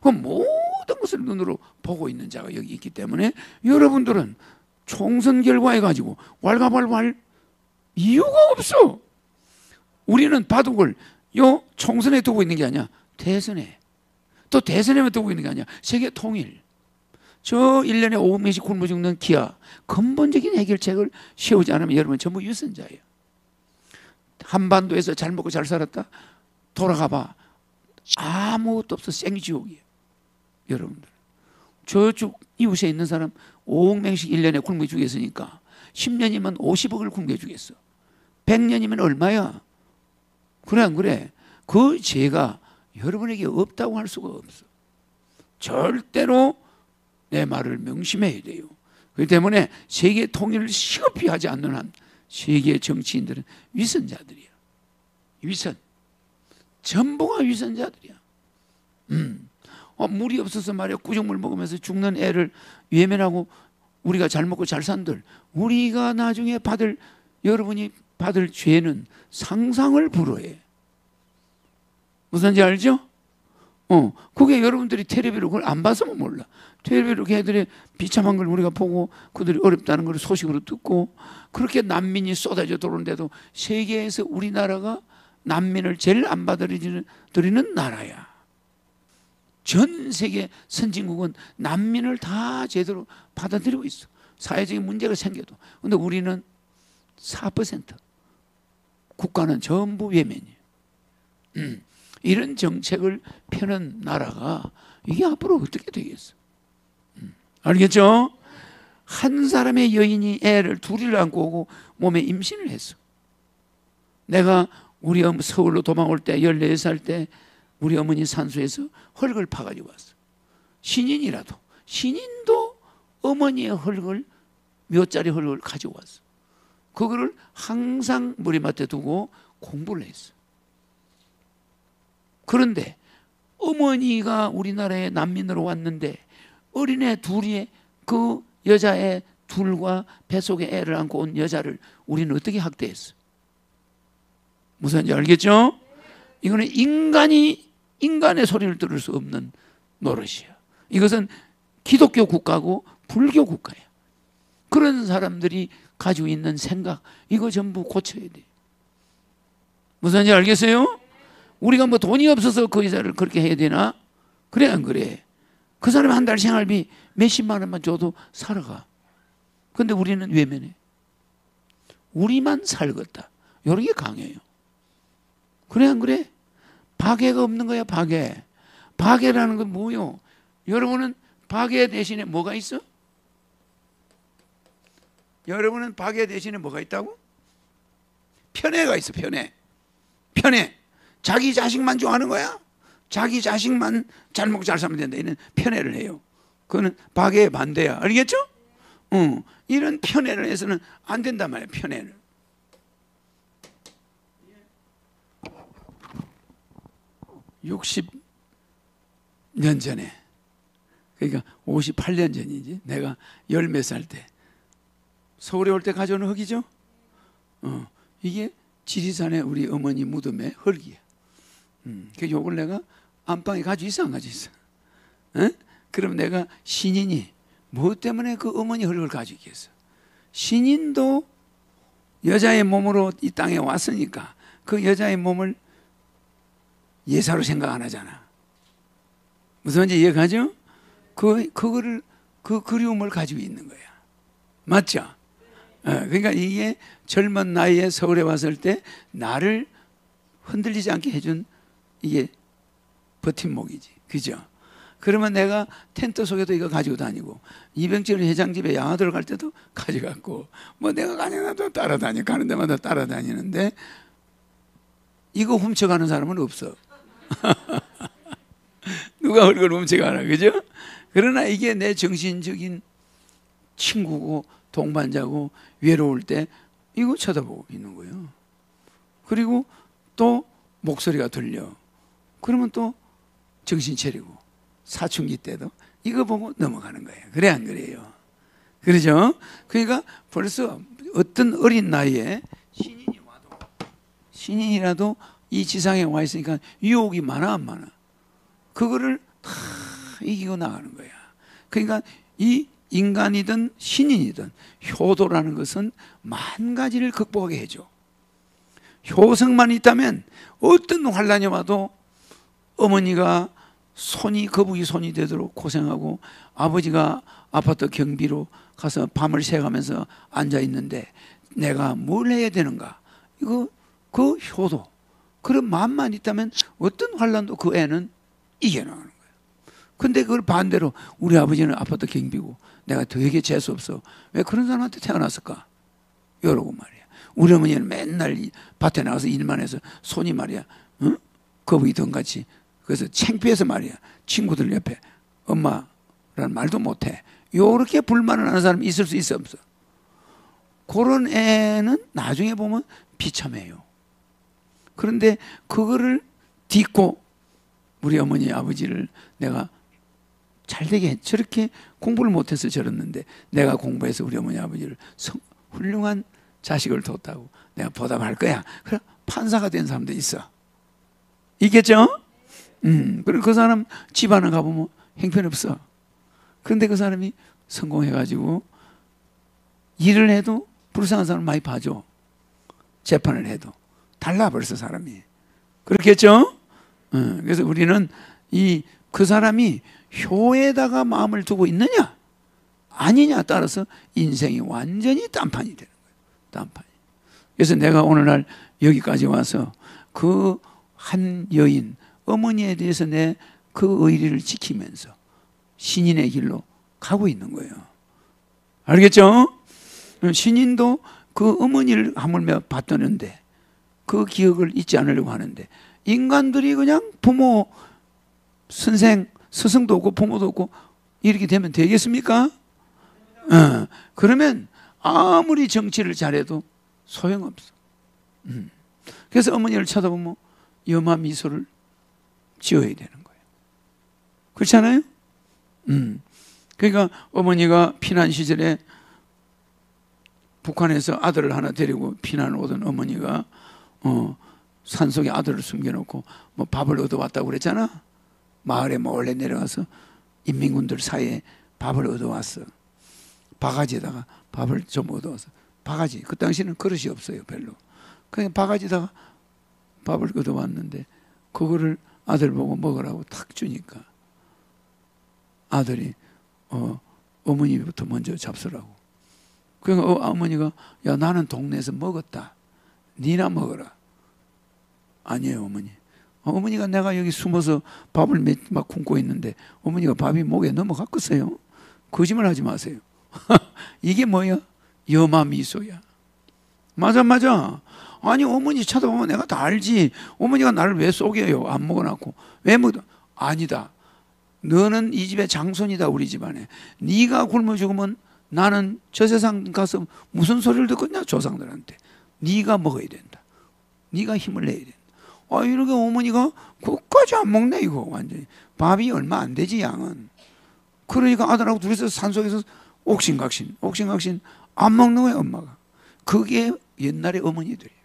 그 모든 것을 눈으로 보고 있는 자가 여기 있기 때문에 여러분들은 총선 결과에 가지고 왈가왈부할 이유가 없어. 우리는 바둑을 요 총선에 두고 있는 게 아니야. 대선에. 또 대선에만 두고 있는 게 아니야. 세계 통일. 저 1년에 5명씩 굶어 죽는 기아. 근본적인 해결책을 세우지 않으면 여러분 전부 유선자예요. 한반도에서 잘 먹고 잘 살았다. 돌아가 봐. 아무것도 없어. 생지옥이에요. 여러분들. 저쪽 이웃에 있는 사람 5억 명씩 1년에 굶어 죽였으니까 10년이면 50억을 굶겨 주겠어. 100년이면 얼마야? 그래 안 그래? 그 죄가 여러분에게 없다고 할 수가 없어. 절대로 내 말을 명심해야 돼요. 그렇기 때문에 세계 통일을 시급히 하지 않는 한 세계 정치인들은 위선자들이야. 위선. 전부가 위선자들이야. 음. 어, 물이 없어서 말이야 꾸중물 먹으면서 죽는 애를 외면하고 우리가 잘 먹고 잘 산들 우리가 나중에 받을 여러분이 받을 죄는 상상을 불허해. 무슨 지 알죠? 어, 그게 여러분들이 텔레비로 그걸 안 봐서는 몰라. 텔레비로 걔들이 비참한 걸 우리가 보고 그들이 어렵다는 걸 소식으로 듣고 그렇게 난민이 쏟아져 들어오는데도 세계에서 우리나라가 난민을 제일 안 받아들이는 나라야. 전 세계 선진국은 난민을 다 제대로 받아들이고 있어. 사회적인 문제가 생겨도. 근데 우리는 4%. 국가는 전부 외면이에요. 음, 이런 정책을 펴는 나라가 이게 앞으로 어떻게 되겠어? 음, 알겠죠? 한 사람의 여인이 애를 둘이를 안고 오고 몸에 임신을 했어. 내가 우리 서울로 도망올 때 14살 때 우리 어머니 산소에서 헐걸 파가지고 왔어. 신인이라도 신인도 어머니의 헐걸 몇 자리 헐걸 가지고 왔어. 그거를 항상 머리맡에 두고 공부를 했어. 그런데 어머니가 우리나라에 난민으로 왔는데 어린애 둘이 그 여자애 둘과 뱃속에 애를 안고 온 여자를 우리는 어떻게 학대했어? 무슨 지 알겠죠? 이거는 인간이 인간의 소리를 들을 수 없는 노릇이야. 이것은 기독교 국가고 불교 국가야. 그런 사람들이 가지고 있는 생각, 이거 전부 고쳐야 돼. 무슨 지 알겠어요? 우리가 뭐 돈이 없어서 그 여자를 그렇게 해야 되나? 그래, 안 그래? 그 사람 한달 생활비 몇십만 원만 줘도 살아가. 근데 우리는 외면해. 우리만 살겠다. 이런 게 강해요. 그래, 안 그래? 박애가 없는 거야, 박애. 박애라는 건 뭐요? 여러분은 박애 대신에 뭐가 있어? 여러분은 박애 대신에 뭐가 있다고? 편애가 있어, 편애. 편애. 자기 자식만 좋아하는 거야? 자기 자식만 잘 먹고 잘 살면 된다. 이는 편애를 해요. 그거는 박애의 반대야. 알겠죠? 어, 이런 편애를 해서는 안 된단 말이야, 편애를. 60년 전에 그러니까 58년 전이지 내가 열 몇 살 때 서울에 올 때 가져오는 흙이죠. 어, 이게 지리산에 우리 어머니 무덤에 흙이야. 음, 그 요걸 내가 안방에 가지고 있어 안 가지고 있어. 에? 그럼 내가 신인이 뭐 때문에 그 어머니 흙을 가지고 있겠어? 신인도 여자의 몸으로 이 땅에 왔으니까 그 여자의 몸을 예사로 생각 안 하잖아. 무슨 말인지 이해가죠? 그, 그거를, 그 그리움을 가지고 있는 거야. 맞죠? 어, 그러니까 이게 젊은 나이에 서울에 왔을 때 나를 흔들리지 않게 해준 이게 버팀목이지. 그죠? 그러면 내가 텐트 속에도 이거 가지고 다니고 이병철 회장 집에 양화들 갈 때도 가져갔고 뭐 내가 가냐나도 따라다니 가는 데마다 따라다니는데 이거 훔쳐가는 사람은 없어. 누가 얼굴 훔쳐가나 그죠? 그러나 이게 내 정신적인 친구고 동반자고 외로울 때 이거 쳐다보고 있는 거예요. 그리고 또 목소리가 들려. 그러면 또 정신 차리고 사춘기 때도 이거 보고 넘어가는 거예요. 그래 안 그래요? 그러죠? 그러니까 벌써 어떤 어린 나이에 신인이 와도 신인이라도 이 지상에 와 있으니까 유혹이 많아 안 많아? 그거를 다 이기고 나가는 거야. 그러니까 이 인간이든 신인이든 효도라는 것은 만 가지를 극복하게 해줘. 효성만 있다면 어떤 환란이 와도 어머니가 손이 거북이 손이 되도록 고생하고 아버지가 아파트 경비로 가서 밤을 새가면서 앉아 있는데 내가 뭘 해야 되는가? 이거 그 효도 그런 마음만 있다면 어떤 환란도 그 애는 이겨나가는 거예요. 근데 그걸 반대로 우리 아버지는 아파트 경비고 내가 되게 재수 없어. 왜 그런 사람한테 태어났을까? 이러고 말이야. 우리 어머니는 맨날 밭에 나가서 일만 해서 손이 말이야. 응? 거북이 덩같이 그래서 창피해서 말이야. 친구들 옆에 엄마라는 말도 못해. 요렇게 불만을 하는 사람이 있을 수 있어 없어? 그런 애는 나중에 보면 비참해요. 그런데 그거를 딛고 우리 어머니 아버지를 내가 잘 되게 저렇게 공부를 못해서 저랬는데 내가 공부해서 우리 어머니 아버지를 성, 훌륭한 자식을 뒀다고 내가 보답할 거야. 그래 판사가 된 사람도 있어. 있겠죠? 음, 그리고 그 사람 집안을 가보면 행편없어. 그런데 그 사람이 성공해가지고 일을 해도 불쌍한 사람 많이 봐줘. 재판을 해도. 달라 벌써 사람이. 그렇겠죠? 어, 그래서 우리는 이 그 사람이 효에다가 마음을 두고 있느냐 아니냐 따라서 인생이 완전히 딴판이 되는 거예요. 딴판이. 그래서 내가 오늘날 여기까지 와서 그 한 여인 어머니에 대해서 내 그 의리를 지키면서 신인의 길로 가고 있는 거예요. 알겠죠? 신인도 그 어머니를 하물며 봤다는데 그 기억을 잊지 않으려고 하는데 인간들이 그냥 부모, 선생, 스승도 없고 부모도 없고 이렇게 되면 되겠습니까? 어, 그러면 아무리 정치를 잘해도 소용없어. 음. 그래서 어머니를 쳐다보면 염화 미소를 지어야 되는 거예요. 그렇잖아요? 음. 그러니까 어머니가 피난 시절에 북한에서 아들을 하나 데리고 피난 오던 어머니가 어, 산속에 아들을 숨겨놓고 뭐 밥을 얻어왔다고 그랬잖아. 마을에 몰래 내려가서 인민군들 사이에 밥을 얻어왔어. 바가지에다가 밥을 좀 얻어와서 바가지. 그 당시는 그릇이 없어요, 별로. 그냥 바가지에다가 밥을 얻어왔는데 그거를 아들 보고 먹으라고 탁 주니까 아들이 어, 어머니부터 먼저 잡수라고. 그러니까 어, 어머니가 야 나는 동네에서 먹었다. 니나 먹어라. 아니에요 어머니. 어머니가 내가 여기 숨어서 밥을 막 굶고 있는데 어머니가 밥이 목에 넘어갔겠어요? 거짓말 하지 마세요. 이게 뭐야? 여마 미소야. 맞아 맞아. 아니 어머니 쳐다보면 내가 다 알지. 어머니가 나를 왜 속여요? 안 먹어놨고 왜 먹어? 아니다. 너는 이 집의 장손이다 우리 집안에. 네가 굶어 죽으면 나는 저 세상 가서 무슨 소리를 듣겠냐 조상들한테. 네가 먹어야 된다. 네가 힘을 내야 된다. 아 이렇게 어머니가 그까지 안 먹네 이거 완전히 밥이 얼마 안 되지 양은. 그러니까 아들하고 둘이서 산속에서 옥신각신 옥신각신 안 먹는 거야 엄마가. 그게 옛날의 어머니들이에요.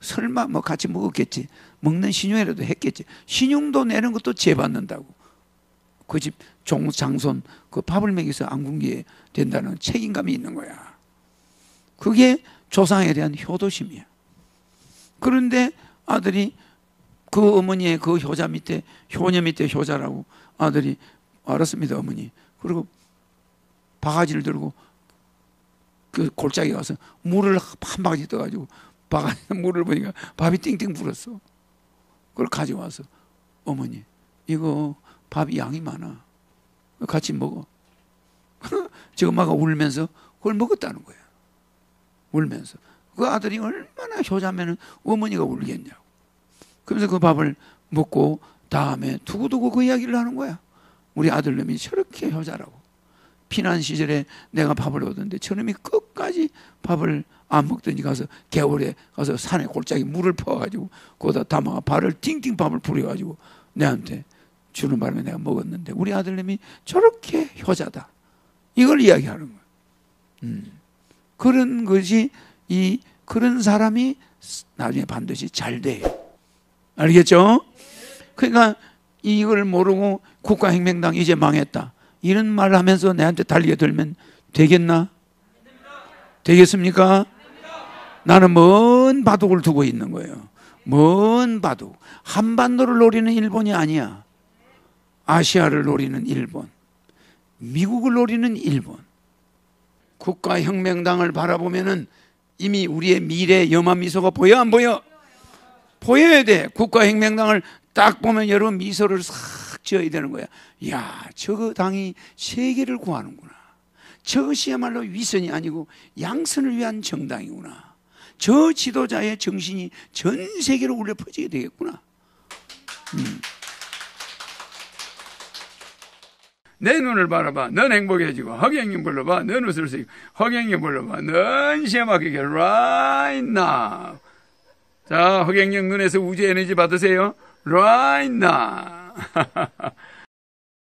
설마 뭐 같이 먹었겠지. 먹는 신용이라도 했겠지. 신용도 내는 것도 재받는다고. 그 집 종장손 그 밥을 먹여서 안 굶게 된다는 책임감이 있는 거야. 그게 조상에 대한 효도심이야. 그런데 아들이 그 어머니의 그 효자 밑에 효녀 밑에 효자라고 아들이 알았습니다 어머니. 그리고 바가지를 들고 그 골짜기 가서 물을 한 바가지 떠가지고 바가지 물을 보니까 밥이 띵띵 불었어. 그걸 가져와서 어머니 이거 밥이 양이 많아. 같이 먹어. 저 엄마가 울면서 그걸 먹었다는 거야. 울면서. 그 아들이 얼마나 효자면은 어머니가 울겠냐고. 그러면서 그 밥을 먹고 다음에 두고두고 그 이야기를 하는 거야. 우리 아들놈이 저렇게 효자라고. 피난 시절에 내가 밥을 얻었는데 저놈이 끝까지 밥을 안 먹더니 가서 겨울에 가서 산에 골짜기 물을 퍼가지고 거기다 담아가 발을 띵띵 밥을 뿌려가지고 내한테 주는 바람에 내가 먹었는데 우리 아들님이 저렇게 효자다. 이걸 이야기하는 거야. 음. 그런 것이 이 그런 사람이 나중에 반드시 잘 돼요. 알겠죠? 그러니까 이걸 모르고 국가혁명당 이제 망했다. 이런 말 하면서 내한테 달려들면 되겠나? 되겠습니까? 나는 먼 바둑을 두고 있는 거예요. 먼 바둑. 한반도를 노리는 일본이 아니야. 아시아를 노리는 일본. 미국을 노리는 일본. 국가혁명당을 바라보면은 이미 우리의 미래 염한 미소가 보여 안 보여? 보여야 돼. 국가혁명당을 딱 보면 여러분 미소를 싹 지어야 되는 거야. 야, 저 당이 세계를 구하는구나. 저것이야말로 위선이 아니고 양선을 위한 정당이구나. 저 지도자의 정신이 전 세계로 울려 퍼지게 되겠구나. 음. 내 눈을 바라봐. 넌 행복해지고 허경영 불러봐. 넌 웃을 수 있고 허경영 불러봐. 넌 시험하게 right now. 자, 허경영 눈에서 우주 에너지 받으세요. right now.